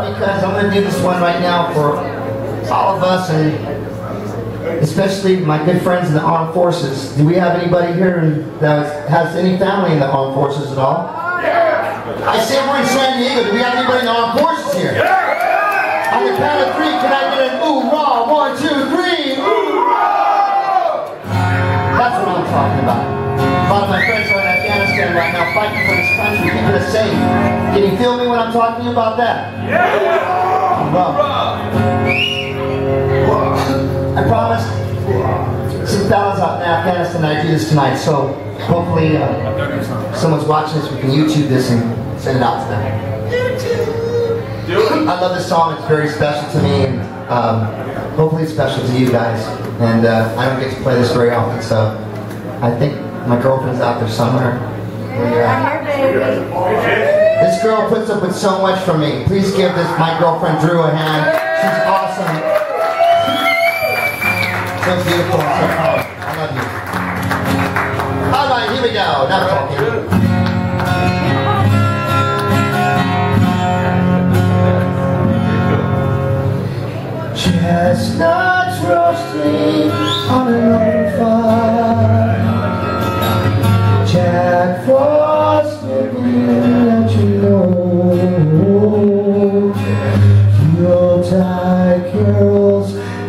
because I'm going to do this one right now for all of us and especially my good friends in the armed forces. Do we have anybody here that has any family in the armed forces at all? I say we're in San Diego. Do we have anybody in the armed forces here? On the count of three, can I get an ooh rah? One, two, three. Hoorah! That's what I'm talking about. A lot of my friends are in Afghanistan right now fighting for this country, keeping us safe. Can you feel me when I'm talking to you about that? Yeah! I promised some fellas out in Afghanistan I'd do this tonight, so hopefully uh, someone's watching this, we can YouTube this and send it out to them. YouTube! I love this song, it's very special to me, and um, hopefully it's special to you guys. And uh, I don't get to play this very often, so I think my girlfriend's out there somewhere. I'm here, baby. This girl puts up with so much from me. Please give this my girlfriend Drew a hand. She's awesome. So beautiful, so. I love you. All right, here we go. Now talking. Chestnuts roasting on an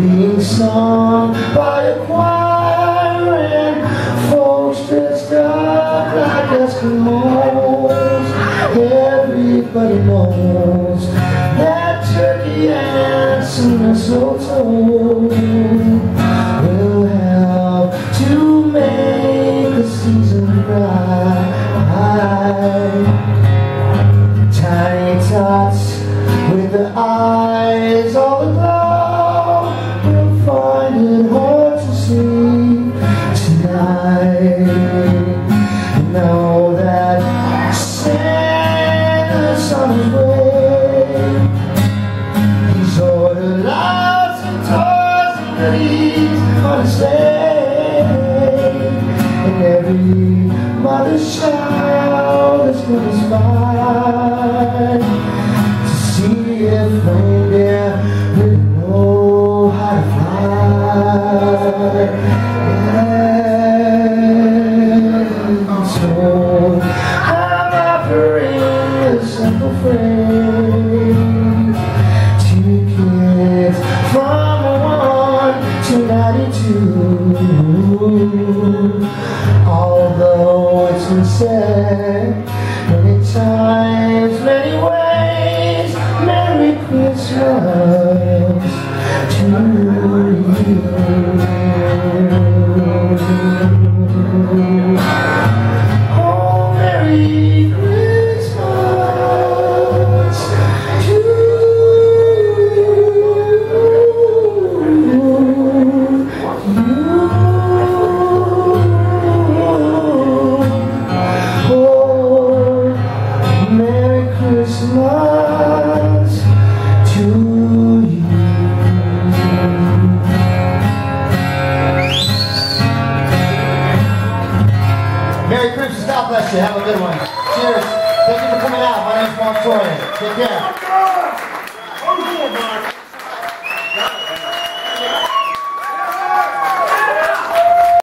being sung by a choir and folks dressed up like Eskimos. Everybody knows that turkey and some mistletoe child as good as spy To see if reindeer really know how to fly. And so I'm offering a simple phrase To kids from 1 to 92 said many times, many ways, Merry Christmas to you. bless you. Have a good one. Cheers. Thank you for coming out. My name's Marq Torien. Take care.